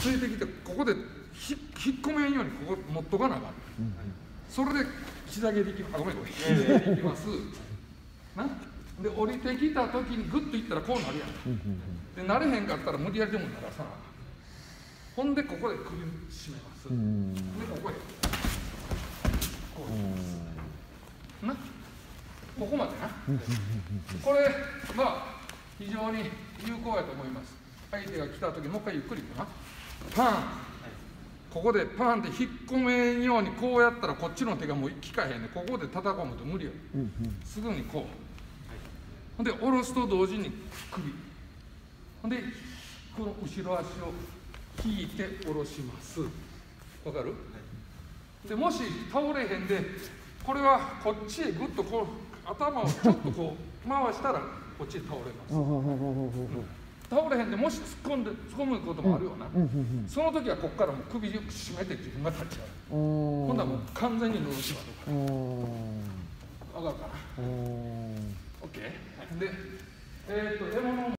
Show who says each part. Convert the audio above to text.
Speaker 1: ついてきてここでひ引っ込めんようにここ持っとかなあかん、それで膝蹴りきあごめんごめん。膝蹴りきます。な。で降りてきた時にグッといったらこうなるやん。で慣れへんかったら無理やりでもならさ。ほんでここで首絞めます、でここへ。こうします。な。ここまでな。これは非常に有効やと思います。相手が来た時もう一回ゆっくりいくな。パン。ここでパンって引っ込めんようにこうやったらこっちの手がもう効かへんねここで叩こうと無理よ、すぐにこう。ほんで下ろすと同時に首。ほんでこの後ろ足を引いて下ろします。わかる、はいでもし倒れへんでこれはこっちへぐっとこう頭をちょっとこう回したらこっちへ倒れます。倒れへんでもし突っ込んで突っ込むこともあるよな、その時はここからもう首を絞めて自分が立っちゃう今度はもう完全にのろしまとか。分かるかな？OK でえっ、と獲物を